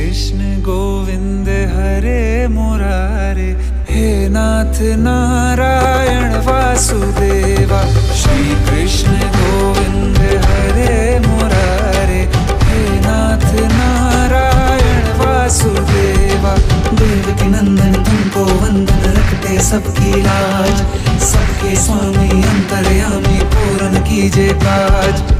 कृष्ण गोविंद हरे मुरारे, हे नाथ नारायण वासुदेवा। श्री कृष्ण गोविंद हरे मुरारे, हे नाथ नारायण वासुदेवा। देव के नंदन, तुमको वंदन रखते सबकी लाज सबके स्वामी अंतर्यामी पूर्ण कीजिए काज।